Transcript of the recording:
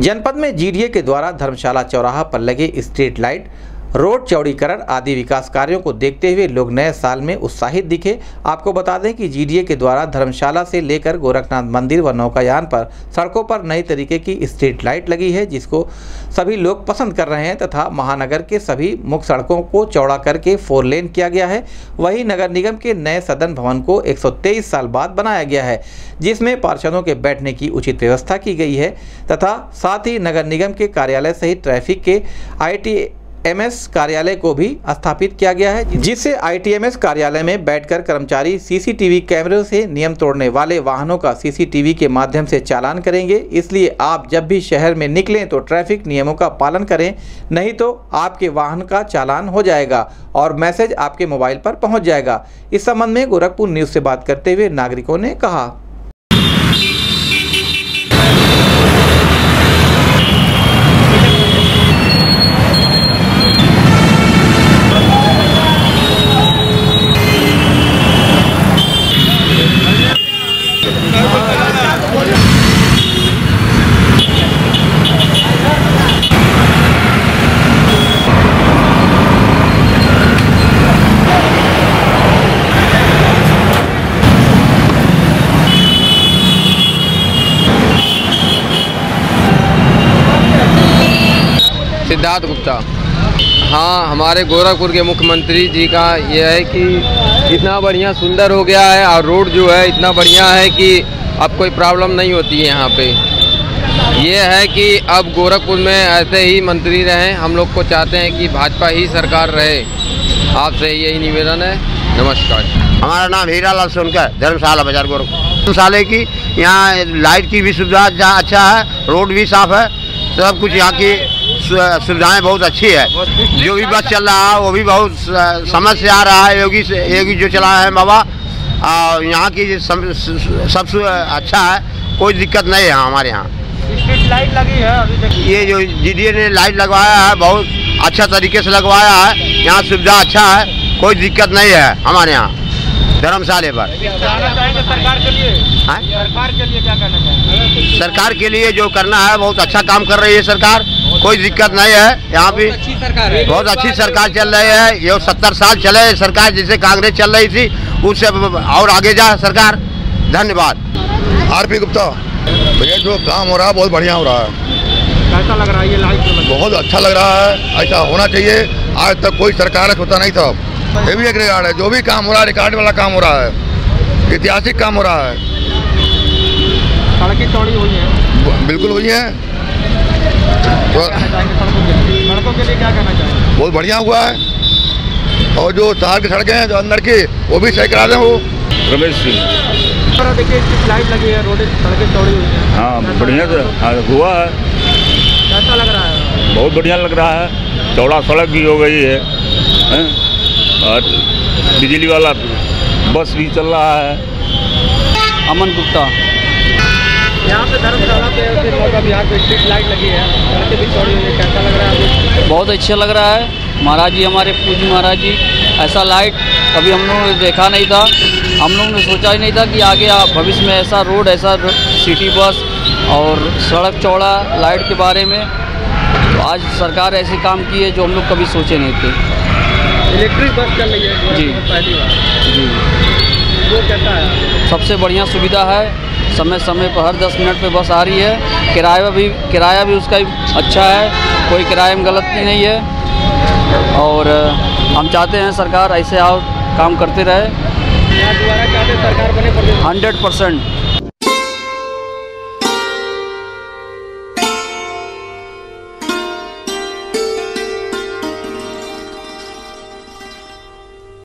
जनपद में जीडीए के द्वारा धर्मशाला चौराहा पर लगे स्ट्रीट लाइट रोड चौड़ीकरण आदि विकास कार्यों को देखते हुए लोग नए साल में उत्साहित दिखे। आपको बता दें कि जीडीए के द्वारा धर्मशाला से लेकर गोरखनाथ मंदिर व नौकायान पर सड़कों पर नई तरीके की स्ट्रीट लाइट लगी है, जिसको सभी लोग पसंद कर रहे हैं तथा महानगर के सभी मुख्य सड़कों को चौड़ा करके फोर लेन किया गया है। वहीं नगर निगम के नए सदन भवन को 123 साल बाद बनाया गया है, जिसमें पार्षदों के बैठने की उचित व्यवस्था की गई है तथा साथ ही नगर निगम के कार्यालय सहित ट्रैफ़िक के आईटी एमएस कार्यालय को भी स्थापित किया गया है जिससे आईटीएमएस कार्यालय में बैठकर कर्मचारी सीसीटीवी कैमरों से नियम तोड़ने वाले वाहनों का सीसीटीवी के माध्यम से चालान करेंगे। इसलिए आप जब भी शहर में निकलें तो ट्रैफ़िक नियमों का पालन करें, नहीं तो आपके वाहन का चालान हो जाएगा और मैसेज आपके मोबाइल पर पहुँच जाएगा। इस संबंध में गोरखपुर न्यूज़ से बात करते हुए नागरिकों ने कहा। सिद्धार्थ गुप्ता। हाँ हमारे गोरखपुर के मुख्यमंत्री जी का यह है कि इतना बढ़िया सुंदर हो गया है और रोड जो है इतना बढ़िया है कि अब कोई प्रॉब्लम नहीं होती है यहाँ पे। ये है कि अब गोरखपुर में ऐसे ही मंत्री रहें, हम लोग को चाहते हैं कि भाजपा ही सरकार रहे। आपसे यही निवेदन है। नमस्कार। हमारा नाम हीरा लाल सोनकर, धर्मशाला बाज़ार गोरखपुर। धर्मशाले की यहाँ लाइट की भी सुविधा अच्छा है, रोड भी साफ़ है, सब कुछ यहाँ की सुविधाएँ बहुत अच्छी है। जो भी बस चल रहा है वो भी बहुत समझ से आ रहा है योगी से योगी जो चला है बाबा। और यहाँ की सम- स- सबसे अच्छा है कोई दिक्कत नहीं है हमारे यहाँ। स्ट्रीट लाइट लगी है अभी तक? ये जो जीडीए ने लाइट लगवाया है बहुत अच्छा तरीके से लगवाया है। यहाँ सुविधा अच्छा है कोई दिक्कत नहीं है हमारे यहाँ धर्मशाले पर। सरकार के लिए? हाँ? सरकार के लिए क्या चाहेंगे? सरकार के लिए जो करना है बहुत अच्छा काम कर रही है सरकार। कोई दिक्कत नहीं है यहाँ भी अच्छी सरकार है। बहुत अच्छी सरकार चल रही है ये सत्तर साल चले सरकार जिसे कांग्रेस चल रही थी उससे और आगे जा सरकार। धन्यवाद। आर पी गुप्ता भैया जो काम हो रहा है बहुत बढ़िया हो रहा है। कैसा लग रहा है ये लगी बहुत अच्छा लग रहा है ऐसा होना चाहिए। आज तक कोई सरकार होता नहीं था। ये भी एक रिकॉर्ड है जो भी काम हो रहा है रिकॉर्ड वाला काम हो रहा है ऐतिहासिक काम हो रहा है। सड़कें चौड़ी हुई हैं। बिल्कुल हुई है। तो बहुत बढ़िया हुआ है। और जो शहर की सड़कें हैं जो अंदर की वो भी सही करा दें वो। रमेश सिंह देखिए स्ट्रीट लाइट लगी है रोड सड़कें चौड़ी हुई हैं। हाँ बढ़िया से हाँ, हुआ है। कैसा लग रहा है? बहुत बढ़िया लग रहा है। चौड़ा सड़क भी हो गई है हैं? और बिजली वाला बस भी चल रहा है। अमन गुप्ता। यहाँ पे धर्मशाला पे फिर मौका बिहार पे स्ट्रीट लाइट लगी है। सड़कें भी चौड़ी हुई है कैसा लग रहा है बहुत अच्छा लग रहा है। महाराज जी हमारे पूज्य महाराज जी ऐसा लाइट कभी हम लोगों ने देखा नहीं था। हम लोगों ने सोचा ही नहीं था कि आगे आ- भविष्य में ऐसा रोड ऐसा सिटी बस और सड़क चौड़ा लाइट के बारे में। तो आज सरकार ऐसे काम की है जो हम लोग कभी सोचे नहीं थे। इलेक्ट्रिक बस चल रही है। जी। पहली बार। जी। वो कैसा है? सबसे बढ़िया सुविधा है। समय समय पर हर 10 मिनट पे बस आ रही है। किराया भी किराया भी उसका अच्छा है। कोई किराए में गलती नहीं है। और हम चाहते हैं सरकार ऐसे और काम करते रहे। Hundred percent.